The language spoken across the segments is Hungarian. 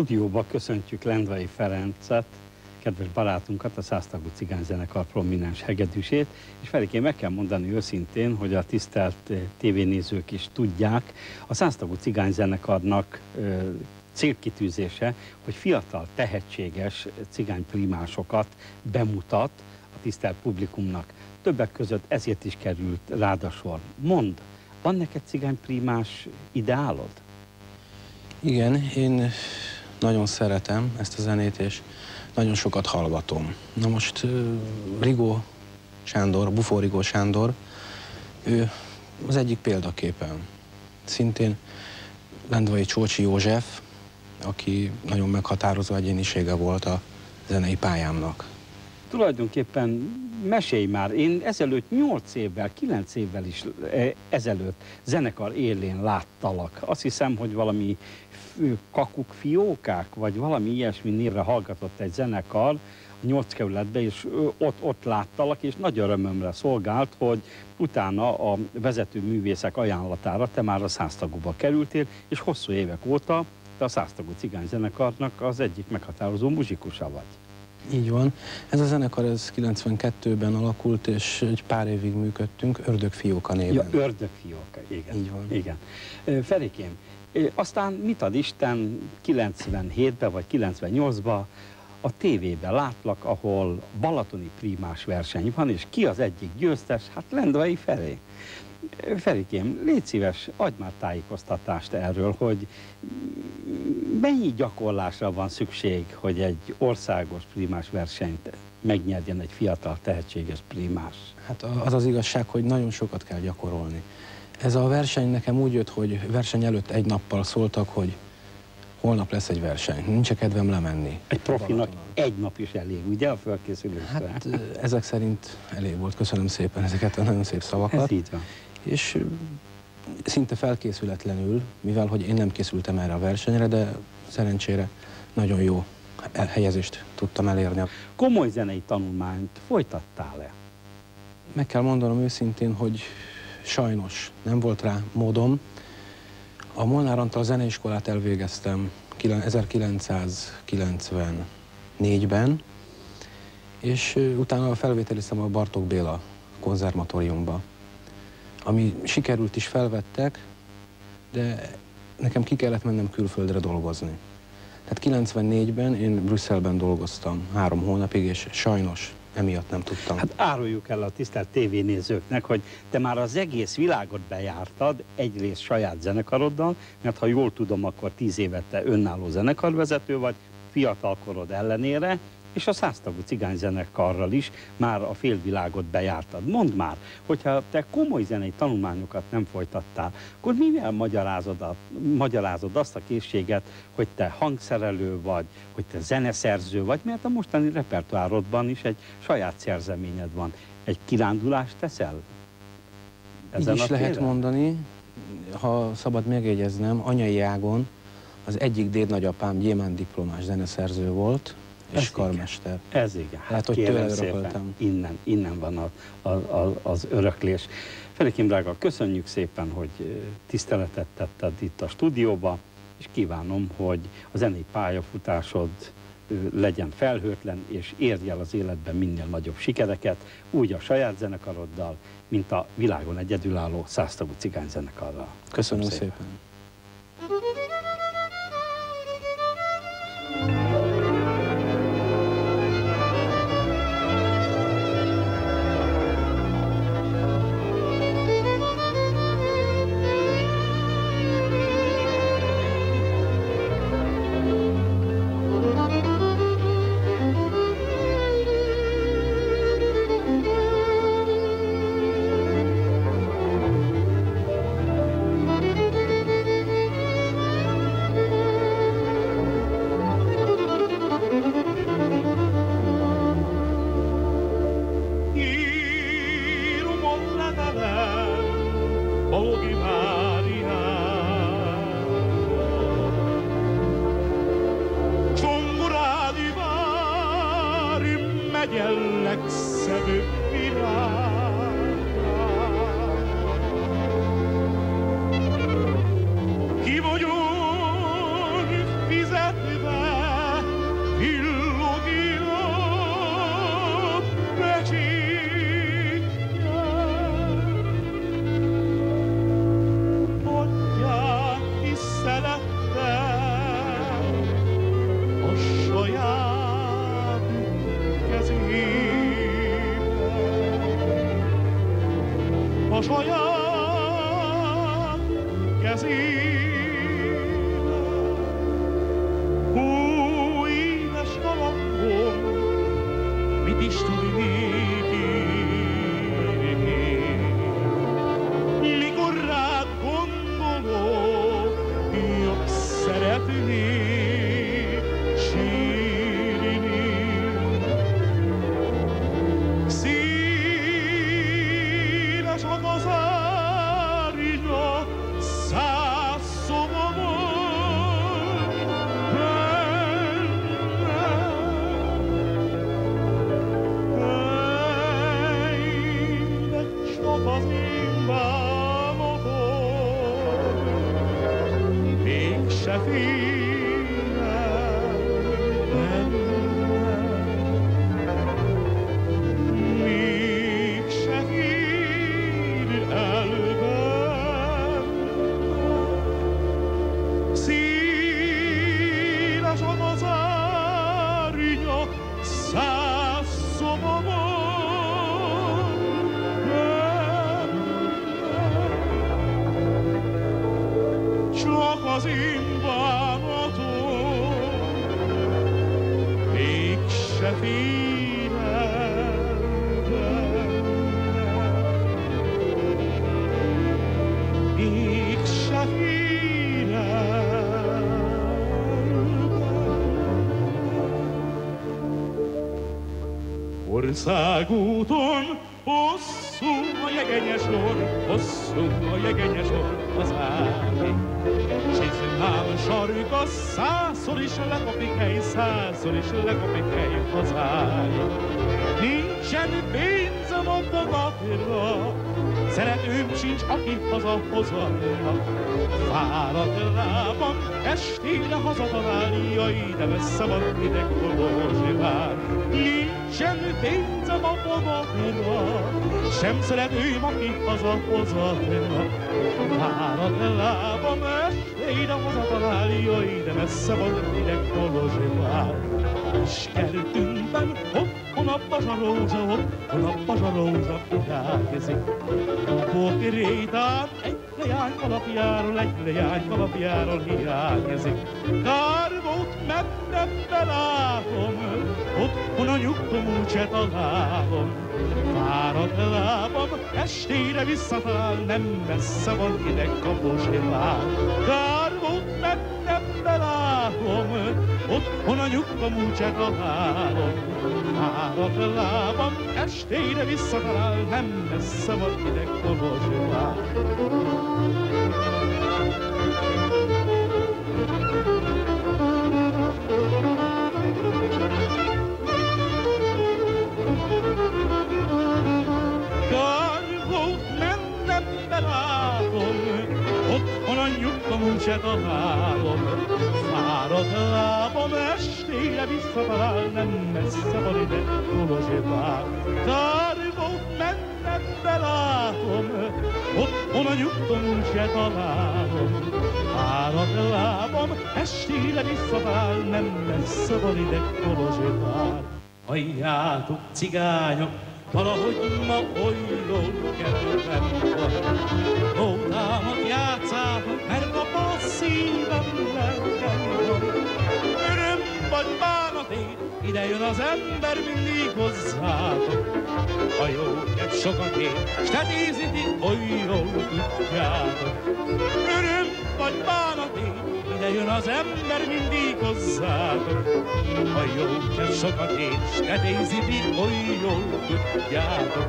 stúdióba köszöntjük Lendvai Ferencet, kedves barátunkat, a Száztagú Cigányzenekar prominens hegedűsét, és Felikén meg kell mondani őszintén, hogy a tisztelt eh, tévénézők is tudják, a Száztagú Cigányzenekarnak célkitűzése, hogy fiatal, tehetséges cigányprimásokat bemutat a tisztelt publikumnak. Többek között ezért is került rádasor. Mond, van neked cigányprimás ideálod? Igen, én nagyon szeretem ezt a zenét, és nagyon sokat hallgatom. Na most Rigó Sándor, Bufó Rigó Sándor, ő az egyik példaképen. Szintén Lendvai Csócsi József, aki nagyon meghatározó egyénisége volt a zenei pályámnak. Tulajdonképpen mesélj már, én ezelőtt 8 évvel, 9 évvel is e, ezelőtt zenekar élén láttalak. Azt hiszem, hogy valami kakuk fiókák, vagy valami ilyesmi névre hallgatott egy zenekar, a nyolc kerületbe, és ott, ott láttalak, és nagy örömömre szolgált, hogy utána a vezető művészek ajánlatára te már a száztagúba kerültél, és hosszú évek óta te a száztagú cigányzenekarnak az egyik meghatározó muzsikusa vagy. Így van. Ez a zenekar ez 92-ben alakult, és egy pár évig működtünk, Ördögfióka néven. Ja, Ördögfióka, igen. Így van. Igen. Ferikém, aztán mit ad Isten 97-ben vagy 98-ban a tévében látlak, ahol balatoni primás verseny van, és ki az egyik győztes? Hát Lendvai Feré. Ferikém, légy szíves, adj már tájékoztatást erről, hogy mennyi gyakorlásra van szükség, hogy egy országos primás versenyt megnyerjen egy fiatal, tehetséges primás? Hát az az igazság, hogy nagyon sokat kell gyakorolni. Ez a verseny nekem úgy jött, hogy verseny előtt egy nappal szóltak, hogy holnap lesz egy verseny, nincs -e kedvem lemenni. Egy profinak egy nap is elég, ugye a fölkészülésre? Hát ezek szerint elég volt, köszönöm szépen ezeket a nagyon szép szavakat. Ez így van. És szinte felkészületlenül, mivel hogy én nem készültem erre a versenyre, de szerencsére nagyon jó helyezést tudtam elérni. Komoly zenei tanulmányt folytattál-e? Meg kell mondanom őszintén, hogy sajnos nem volt rá módom. A Molnár Antal zeneiskolát elvégeztem 1994-ben, és utána felvételiztem a Bartók Béla konzervatóriumba, ami sikerült is felvettek, de nekem ki kellett mennem külföldre dolgozni. Tehát 94-ben én Brüsszelben dolgoztam három hónapig, és sajnos emiatt nem tudtam. Hát áruljuk el a tisztelt tévénézőknek, hogy te már az egész világot bejártad, egyrészt saját zenekaroddal, mert ha jól tudom, akkor tíz évet te önálló zenekarvezető vagy, fiatalkorod ellenére, és a száztagú cigányzenekarral is már a félvilágot bejártad. Mondd már, hogyha te komoly zenei tanulmányokat nem folytattál, akkor mivel magyarázod, a, magyarázod azt a készséget, hogy te hangszerelő vagy, hogy te zeneszerző vagy, mert a mostani repertoárodban is egy saját szerzeményed van. Egy kirándulást teszel? Ezen Így is lehet téren? mondani, ha szabad megjegyeznem, anyai ágon az egyik dédnagyapám gyémán diplomás zeneszerző volt, és ez karmester. Igen. Ez igen. Hát, hogy tőle örököltem. Innen, innen van a, a, a, az öröklés. Felikém drága, köszönjük szépen, hogy tiszteletet tetted itt a stúdióba, és kívánom, hogy a zenei pályafutásod legyen felhőtlen, és érj el az életben minél nagyobb sikereket, úgy a saját zenekaroddal, mint a világon egyedülálló száztagú cigányzenekarral. Köszönöm, Köszönöm szépen. szépen. Országúton hosszú a jegenyes sor, hosszú a jegenyes sor az ági. Csizmám sarka százszor is lekopik hely, százszor is lekopik hely az ági. Nincsen pénzem a fogadra, Szeretőm sincs, aki hazahozza Fáradt lábam, estére hazatalál, jaj, de messze van ideg Kolozsvár. Nincsen pénzem a fogadra, sem szeretőm, aki hazahozza Fáradt lábam, estére hazatalál, jaj, de messze van ideg Kolozsvár. És kertünkben, otthon a bazsarózsa, otthon a bazsarózsa virágzik. Pókerétán egy leány alapjáról, egy leány alapjáról hiányozik. Kár volt, mert nem belátom, otthon a nyugtom úgyse találom. Fáradt lábam, estére visszatalál, nem messze van ideg kaposvár. Kár volt, mert nem belátom, otthon a nyugtom úgyse találom. Fáradt lábam, estére visszatalál, nem messze van ideg kaposvár. Kár a nyugtom úgyse találom. Fáradt lábam estére visszatalál, nem messze van ide Kolozsvár. Kár volt mennem, belátom, otthon a nyugtom úgyse találom. Fáradt lábam estére visszatalál, nem messze van ide Kolozsvár. Halljátok, cigányok, valahogy ma oly kedvem van. Nótámat játszátok, mert a a szívem lelkem. Öröm vagy bánatért, ide jön az ember mindig hozzátok. A jó kedv sokat ér, s te néziti, oly jól tudjátok. Öröm vagy ide jön az ember mindig hozzátok. A jó kedv sokat ér, s te néziti, oly jól tudjátok.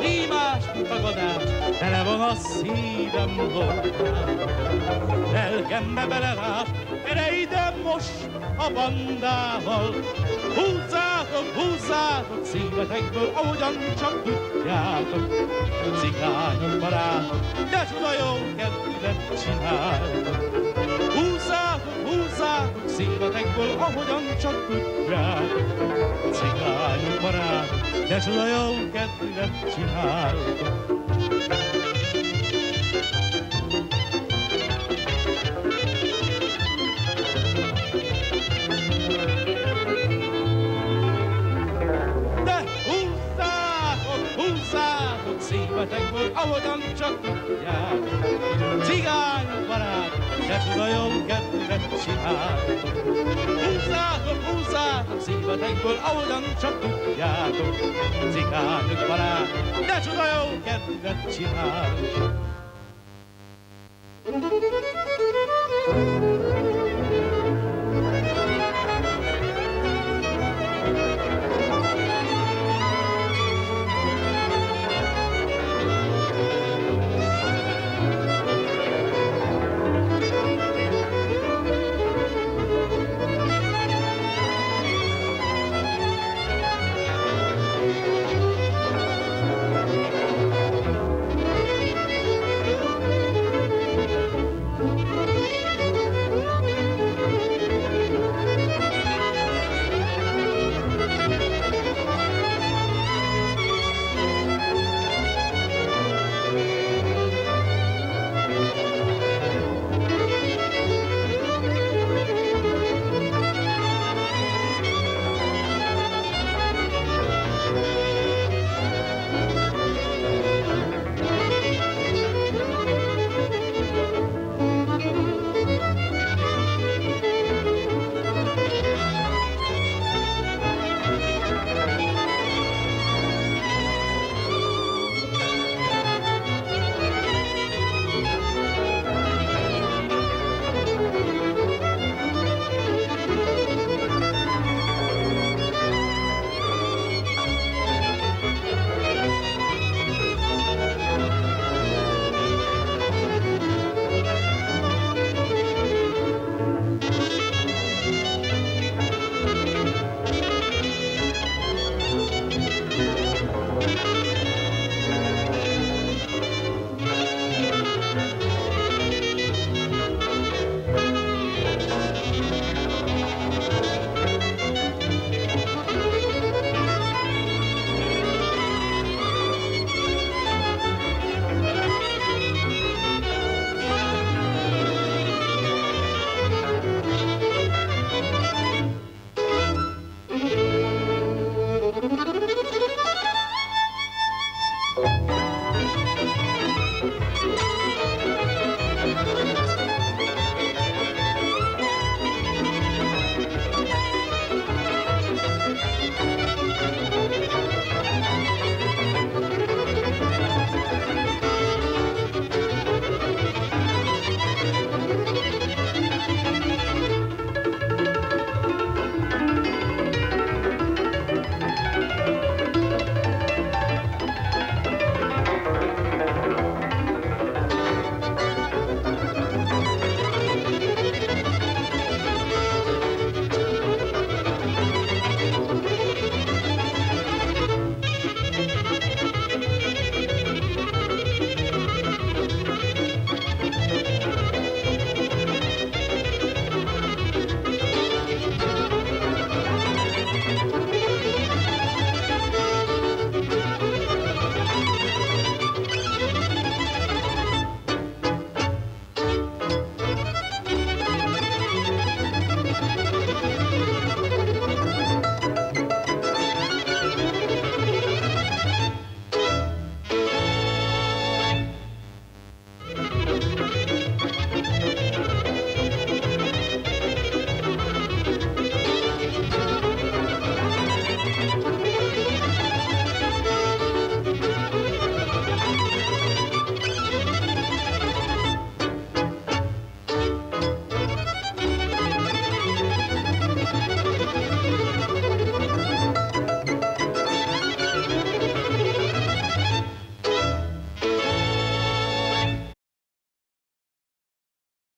Rímás, tagadás, tele van a szívem voltátok. Lelkembe belerás, gyere ide most a bandával. Húzzátok, húzzátok szívetekből, ahogyan csak tudjátok. Cigányok barátok, de csuda jó kedvet csináltok. Húzzátok, húzzátok szívetekből, ahogyan csak tudjátok. Cigányok barátok, de csuda jó kedvet csináltok. Szívetekből, ahogyan csak tudjátok. Jó kedvet csináltok. Húzzátok, húzzátok szívetekből, ahogyan csak tudjátok. Cigányok barát, de csuda jó kedvet csináltok.